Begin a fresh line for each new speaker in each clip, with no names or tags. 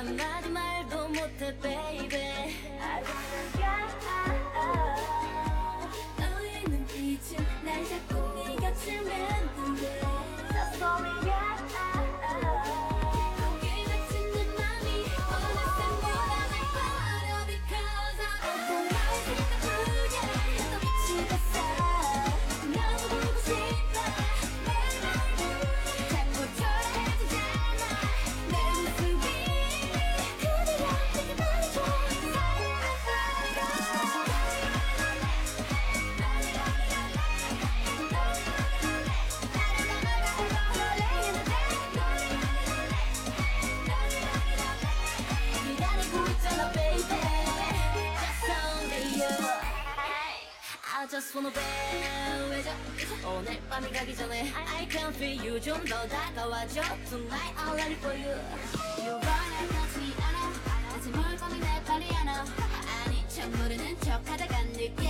한마디 말도 못해 baby. I wanna go 너의 눈빛은 날 자꾸 네 곁을 매 just wanna be 왜 자꾸 오늘 밤이 가기 전에 I can feel you 좀 더 다가와줘 Tonight I'll let it for you You wanna touch me I know 아직 물건이 내 발이 안아 아닌 척 모르는 척 하다가 늦게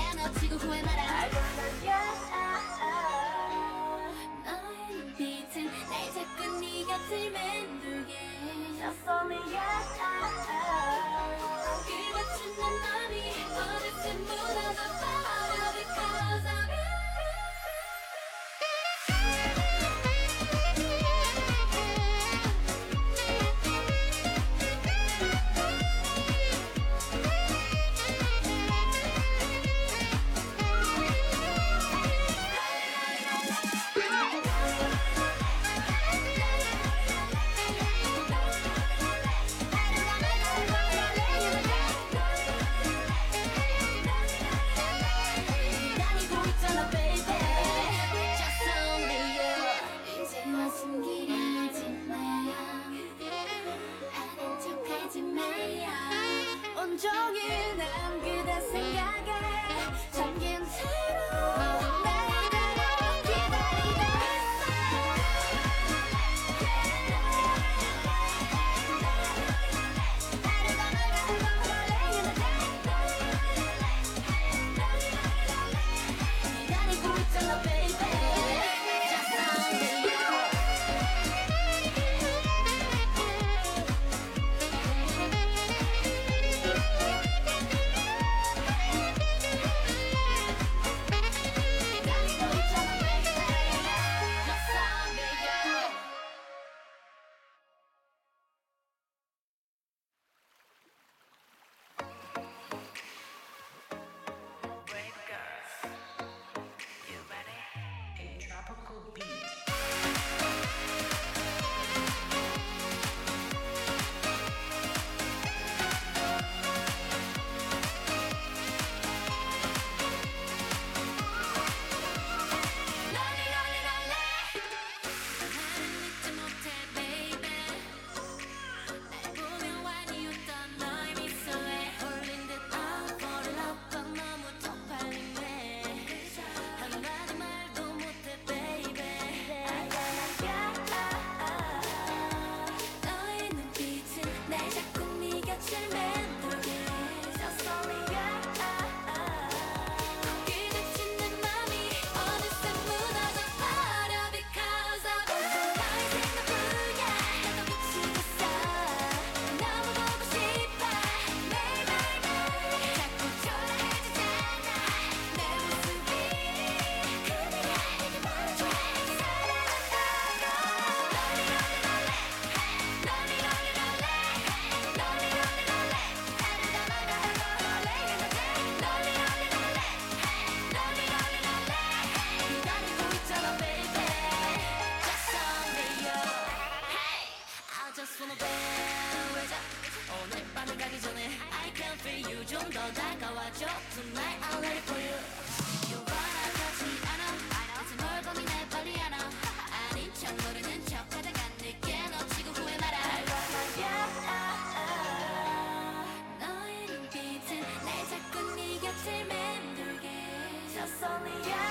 on the edge.